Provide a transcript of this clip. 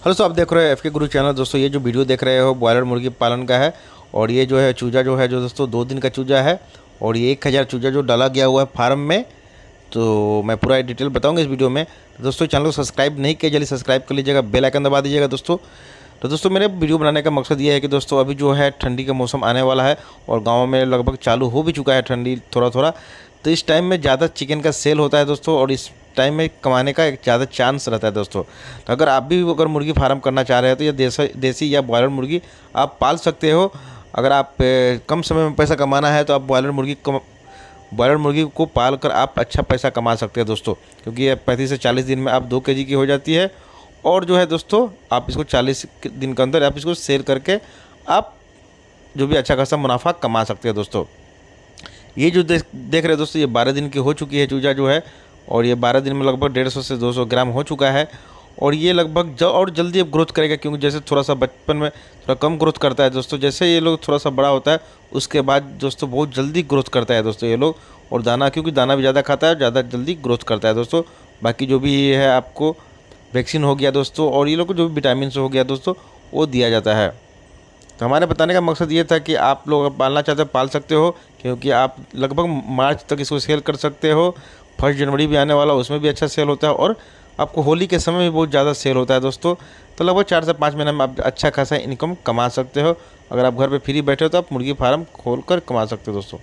Hello सो आप देख रहे हो एफ़ के गुरु चैनल दोस्तों, ये जो वीडियो देख रहे हो बॉयलर मुर्गी पालन का है, और ये जो है चूजा जो है, जो दोस्तों दो दिन का चूजा है, और ये एक हज़ार चूजा जो डाला गया हुआ है फार्म में तो मैं पूरा डिटेल बताऊँगा इस वीडियो में। तो दोस्तों, चैनल को सब्सक्राइब नहीं किया, जल्दी सब्सक्राइब कर लीजिएगा, बेल आइकन दबा दीजिएगा दोस्तों। तो दोस्तों, मेरे वीडियो बनाने का मकसद ये है कि दोस्तों, अभी जो है ठंडी का मौसम आने वाला है, और गाँव में लगभग चालू हो भी चुका है ठंडी थोड़ा थोड़ा तो इस टाइम में ज़्यादा चिकन का सेल होता है दोस्तों, और इस टाइम में कमाने का एक ज़्यादा चांस रहता है दोस्तों। तो अगर आप भी अगर मुर्गी फार्म करना चाह रहे हैं तो ये देसी देसी या बॉयलर मुर्गी आप पाल सकते हो। अगर आप कम समय में पैसा कमाना है तो आप बॉयलर मुर्गी कम बॉयलर मुर्गी को पाल कर आप अच्छा पैसा कमा सकते हैं दोस्तों। क्योंकि ये पैंतीस से चालीस दिन में आप दो के की हो जाती है। और जो है दोस्तों, आप इसको चालीस दिन के अंदर आप इसको सेल करके आप जो भी अच्छा खासा मुनाफा कमा सकते हैं दोस्तों। ये जो देख देख रहे हैं दोस्तों, ये बारह दिन की हो चुकी है, चूजा जो है और ये बारह दिन में लगभग डेढ़ सौ से दो सौ ग्राम हो चुका है। और ये लगभग ज और जल्दी अब ग्रोथ करेगा, क्योंकि जैसे थोड़ा सा बचपन में थोड़ा कम ग्रोथ करता है दोस्तों, जैसे ये लोग थोड़ा सा बड़ा होता है, उसके बाद दोस्तों बहुत जल्दी ग्रोथ करता है दोस्तों ये लोग। और दाना, क्योंकि दाना भी ज़्यादा खाता है, ज़्यादा जल्दी ग्रोथ करता है दोस्तों। बाकी जो भी ये है आपको वैक्सीन हो गया दोस्तों, और ये लोग को जो भी विटामिन हो गया दोस्तों, वो दिया जाता है। तो हमारे बताने का मकसद ये था कि आप लोग पालना चाहते हो पाल सकते हो, क्योंकि आप लगभग मार्च तक इसको सेल कर सकते हो। फ़र्स्ट जनवरी भी आने वाला, उसमें भी अच्छा सेल होता है और आपको होली के समय भी बहुत ज़्यादा सेल होता है दोस्तों। तो लगभग चार से पाँच महीने में आप अच्छा खासा इनकम कमा सकते हो। अगर आप घर पे फ्री बैठे हो तो आप मुर्गी फार्म खोल कर कमा सकते हो दोस्तों।